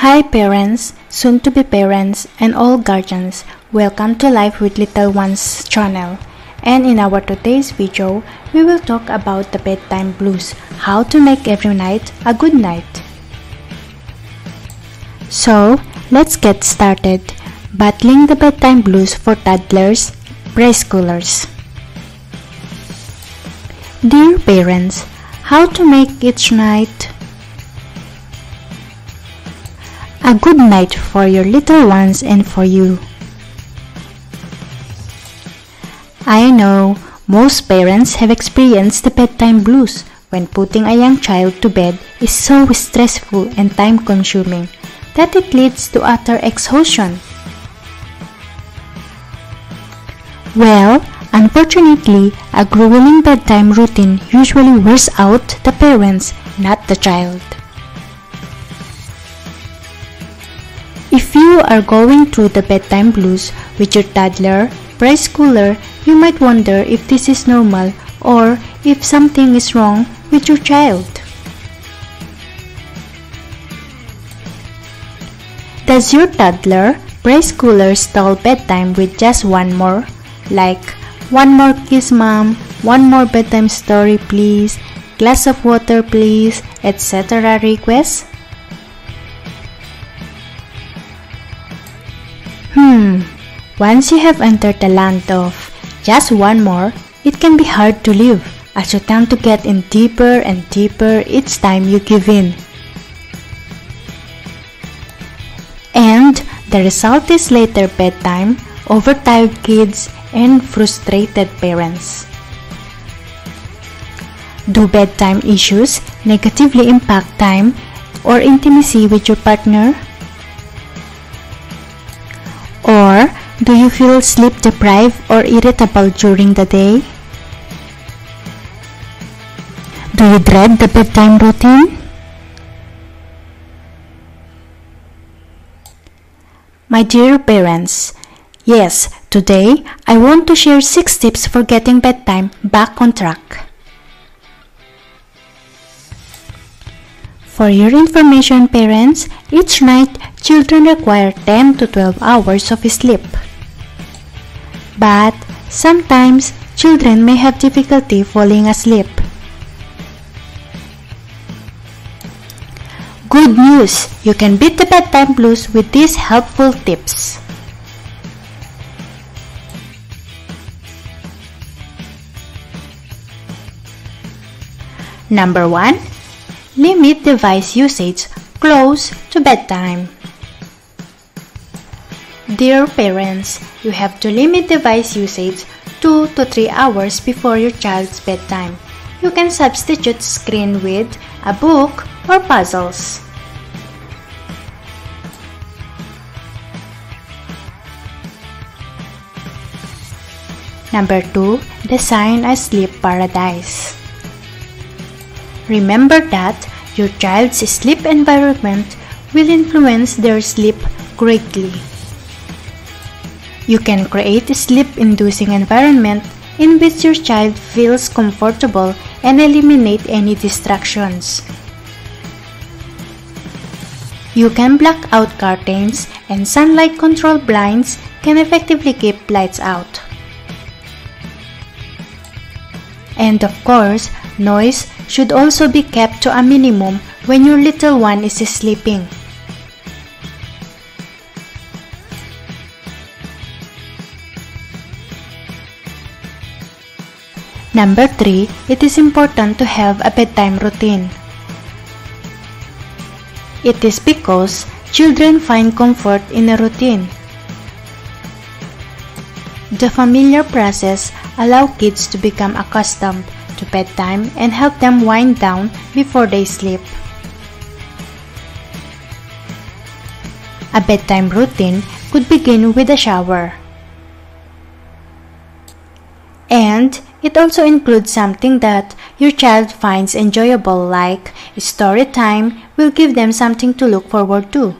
Hi parents, soon to be parents, and all guardians. Welcome to Life with Little Ones channel. And in our today's video, we will talk about the bedtime blues, how to make every night a good night. So, let's get started. Battling the bedtime blues for toddlers, preschoolers. Dear parents, how to make each night a good night for your little ones and for you. I know most parents have experienced the bedtime blues when putting a young child to bed is so stressful and time consuming that it leads to utter exhaustion. Well, unfortunately, a grueling bedtime routine usually wears out the parents, not the child. If you are going through the bedtime blues with your toddler, preschooler, you might wonder if this is normal or if something is wrong with your child. Does your toddler, preschooler stall bedtime with just one more like one more kiss mom, one more bedtime story please, glass of water please, etc. requests? Hmm, once you have entered the land of just one more, it can be hard to leave as you tend to get in deeper and deeper each time you give in. And the result is later bedtime, overtired kids, and frustrated parents. Do bedtime issues negatively impact time or intimacy with your partner? Or do you feel sleep deprived or irritable during the day? Do you dread the bedtime routine? My dear parents, yes, Today, I want to share 6 tips for getting bedtime back on track. For your information parents, each night children require 10 to 12 hours of sleep. But sometimes children may have difficulty falling asleep. Good news! You can beat the bedtime blues with these helpful tips. Number 1. Limit device usage close to bedtime. Dear parents, you have to limit device usage 2 to 3 hours before your child's bedtime. You can substitute screen with a book or puzzles. Number 2. Design a sleep paradise. Remember that your child's sleep environment will influence their sleep greatly. You can create a sleep-inducing environment in which your child feels comfortable and eliminate any distractions. You can black out curtains and sunlight control blinds can effectively keep lights out. And of course, noise should also be kept to a minimum when your little one is sleeping. Number 3, it is important to have a bedtime routine. It is because children find comfort in a routine. The familiar process allow kids to become accustomed to bedtime and help them wind down before they sleep. A bedtime routine could begin with a shower. And it also includes something that your child finds enjoyable like story time will give them something to look forward to.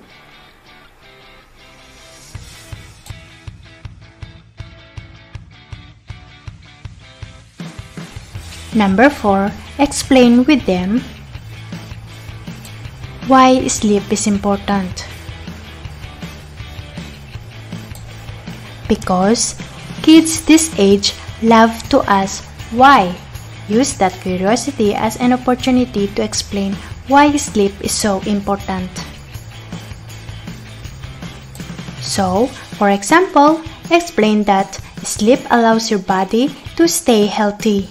Number 4. Explain with them. why sleep is important. Because kids this age love to ask why. Use that curiosity as an opportunity to explain why sleep is so important. So, for example, explain that sleep allows your body to stay healthy.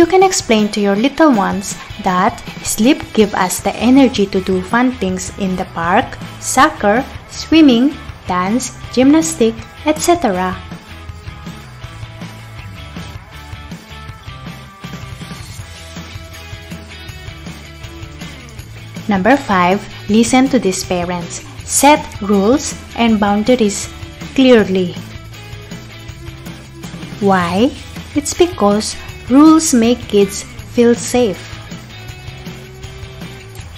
You can explain to your little ones that sleep gives us the energy to do fun things in the park, soccer, swimming, dance, gymnastic, etc. Number 5. Listen to these parents. Set rules and boundaries clearly. Why? It's because rules make kids feel safe.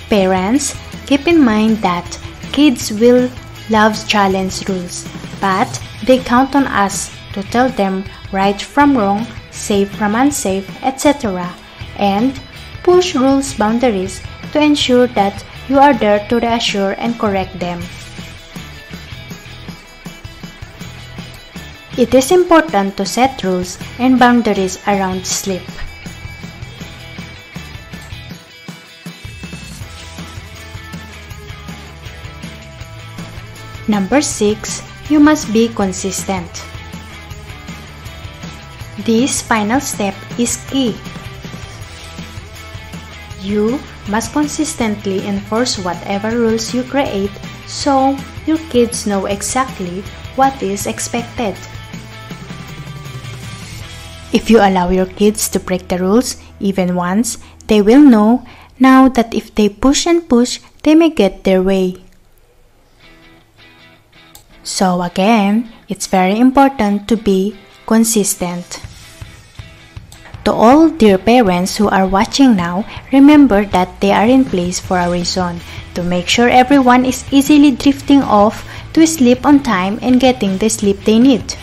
Parents, keep in mind that kids will love challenge rules, but they count on us to tell them right from wrong, safe from unsafe, etc. and push rules boundaries to ensure that you are there to reassure and correct them. It is important to set rules and boundaries around sleep. Number 6. You must be consistent. This final step is key. You must consistently enforce whatever rules you create so your kids know exactly what is expected. If you allow your kids to break the rules even once, they will know now that if they push and push, they may get their way. So again, it's very important to be consistent. To all dear parents who are watching now, remember that they are in place for a reason to make sure everyone is easily drifting off to sleep on time and getting the sleep they need.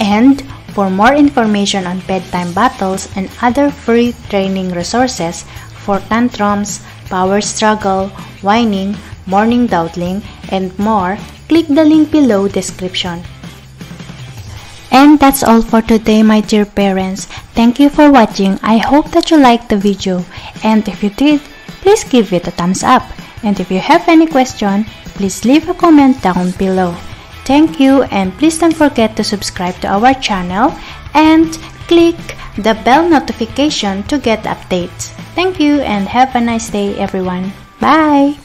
And for more information on bedtime battles and other free training resources for tantrums, power struggle, whining, morning dawdling, and more, click the link below description. And that's all for today my dear parents. Thank you for watching. I hope that you liked the video. And if you did, please give it a thumbs up. And if you have any question, please leave a comment down below. Thank you and please don't forget to subscribe to our channel and click the bell notification to get updates. Thank you and have a nice day everyone. Bye!